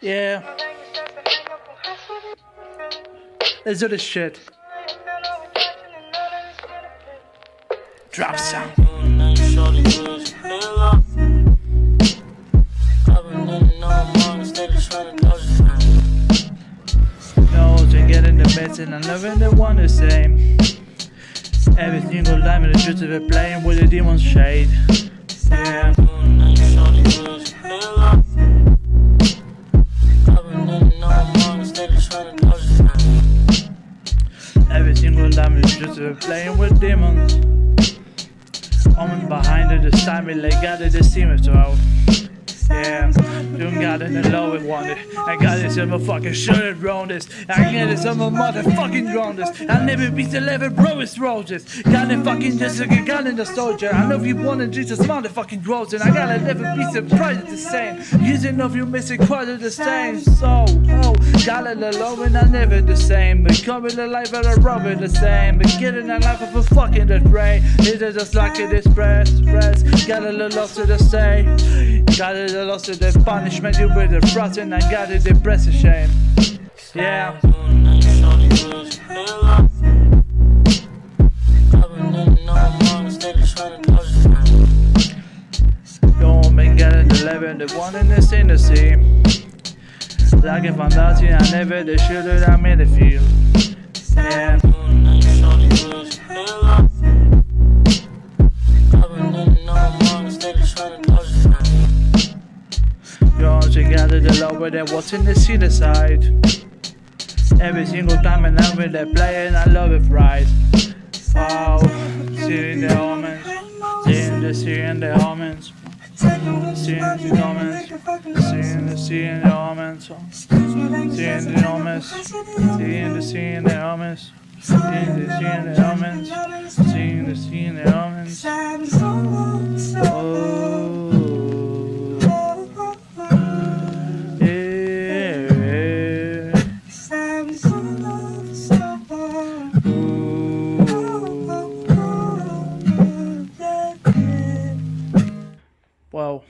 Yeah. Let's do this shit. Drop sound. And get in the never the one the same. Every single time in the truth of it playing with the demon's shade. Yeah. It's just uh, playing with demons. I'm behind it, this time it like got it, this team is out. Yeah, doing got it, the low it wanted. I got this, I'm a fucking shirt it round this. I get this, I'm a motherfucking ground this. I'll never be the level, bro, it's roses. Got it fucking just like a gun in the soldier. I know if you wanted Jesus, motherfucking grows. And I gotta never be surprised at the same. Using of you missing quite the same. So, oh, got it alone and I never the same. But coming to life at a rubber the same. But getting a life of a fucking the brain. It is just like it express, press. Got a little lost to the same. Got a loss to the punishment. You with the and I got it depressed shame. Yeah. Don't been getting the level, the one in this industry. Like I'm not I never the shooter I'm in the. Yeah. Together the lower than what's in the cedar side. Every single time and I'm with that player and I love it right. Oh, seeing the omens, seeing the seeing the omens. Seeing the omens, seeing the seeing the omens, seeing the omens, seeing the seeing the omens, seeing the seeing the omens, seeing the seeing the omens. Wow.